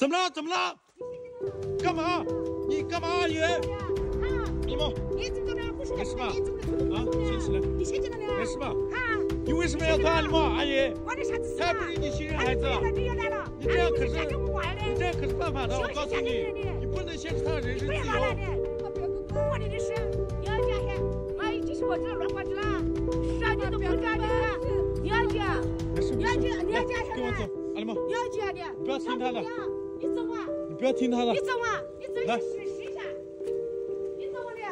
怎么了？怎么了？干嘛？你干嘛，阿姨？李梦，你怎么了？不是没事吧？啊，你先起来，你先进来了。没事吧？啊，你为什么要抓阿李梦，阿姨？关你啥子事啊？他不是你亲生孩子，你又来了，你这样可是你这样可是犯法的，我告诉你你你不能限制他的人身自不要拿来由。的，我不管你的事。你要讲嘿，我已经是我这乱管子了，啥你都不要讲的，你要讲，没事没事，你要讲，你要来讲什么？跟我走，阿李梦，你要讲的，不要听他的你走啊，你不要听他的你。走啊，你走来去试试一下，你走啊你，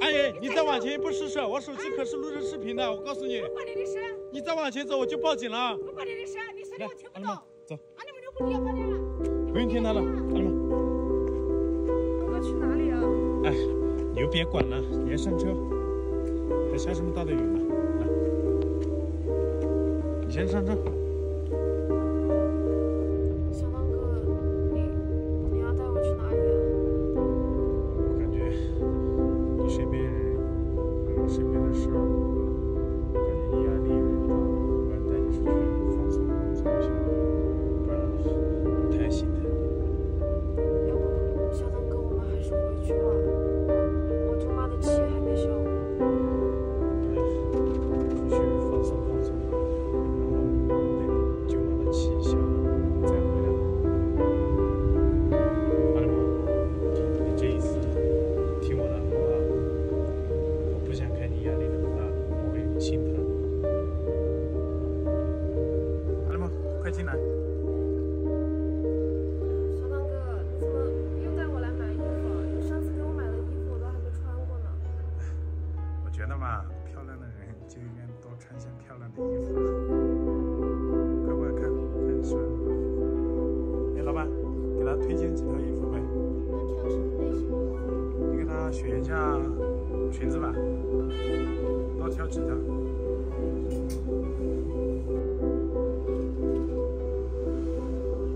阿姨，你再往前一步试试，我手机可是录着视频的，我告诉你，你的事，你再往前走我就报警了。不管你的事，你说的我听，不懂走，俺，们就不理我了。不用听他的，阿李梦。我要去哪里啊？哎，你就别管了，你先上车。还下这么大的雨呢，来，你先上车。些漂亮的衣服。快过来看，看喜欢？哎，老板，给他推荐几套衣服呗。那挑什么类型？你给他选一下裙子吧，多挑几条。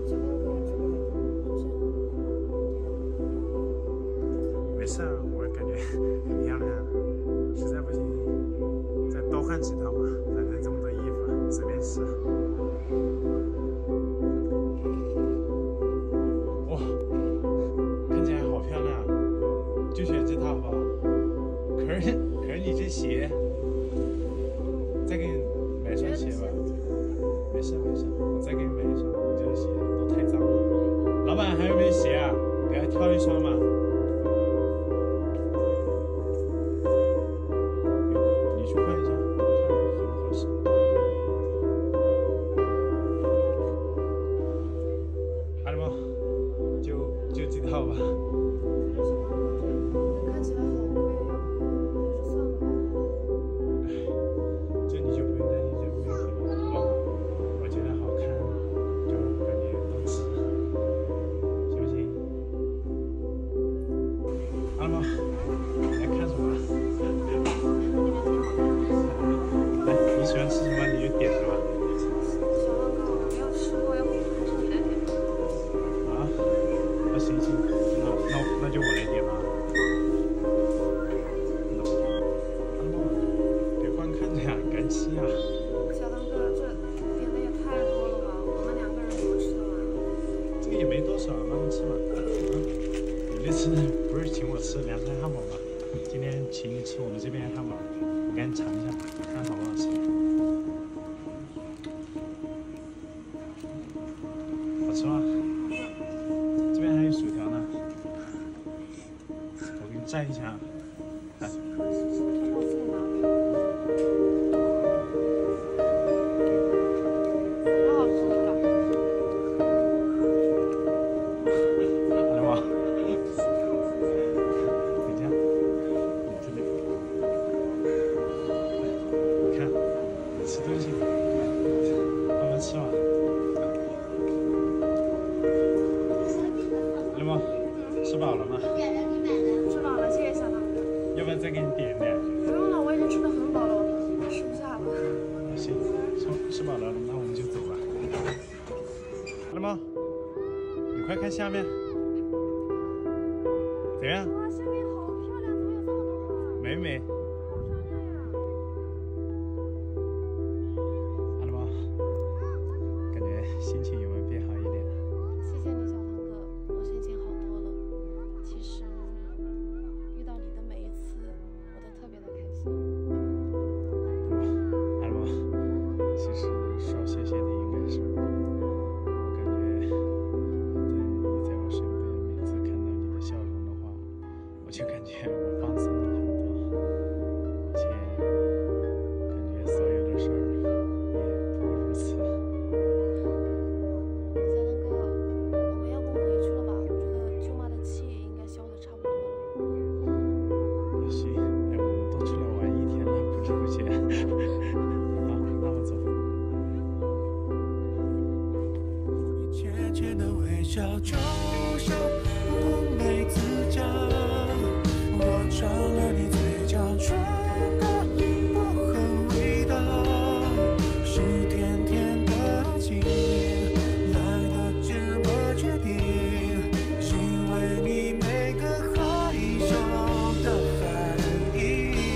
小当哥，这个好像没事，我感觉很漂亮。实在不行，多换几套嘛，反正这么多衣服，随便试。哇，看起来好漂亮，就选这套好不好？可是可是你这鞋，再给你买双鞋吧。没事没事，我再给你买一双，你这鞋都太脏了。老板还有没有鞋啊？给他挑一双嘛。吃呀。小当哥，这点的也太多了吧？我们两个人怎么吃得完？这个也没多少，慢慢吃嘛。嗯，你那次不是请我吃凉菜汉堡吗？今天请你吃我们这边的汉堡，你赶紧尝一下，看好不好吃。好吃吗？这边还有薯条呢，我给你蘸一下。吃东西，慢慢吃嘛。来吧，吃饱了吗？吃饱了，谢谢小当哥。要不要再给你点一点？不用了，我已经吃的很饱了，我吃不下了。行，吃吃饱了，那我们就走吧。来吗？你快看下面，怎样？哇，下面好漂亮，怎么有这么多花？美美？的微笑，就像。